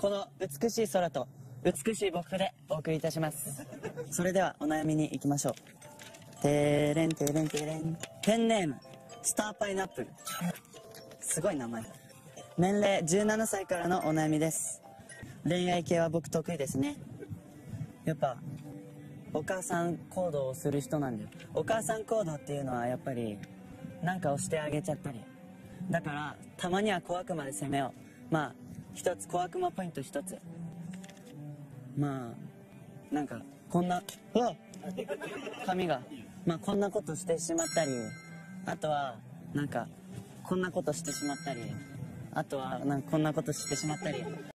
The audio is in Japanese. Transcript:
この美しい空と美しい僕でお送りいたします。それではお悩みに行きましょう。てーれんてーれんてーれん。ペンネームスターパイナップル。すごい名前。年齢17歳からのお悩みです。恋愛系は僕得意ですね。やっぱお母さん行動をする人なんだよお母さん行動っていうのはやっぱりなんかをしてあげちゃったり。だからたまには小悪魔で攻めよう。まあ一つ小悪魔ポイント一つ。まあなんかこんなうわ髪がまあこんなことしてしまったりあとはなんかこんなことしてしまったりあとはなんかこんなことしてしまったり。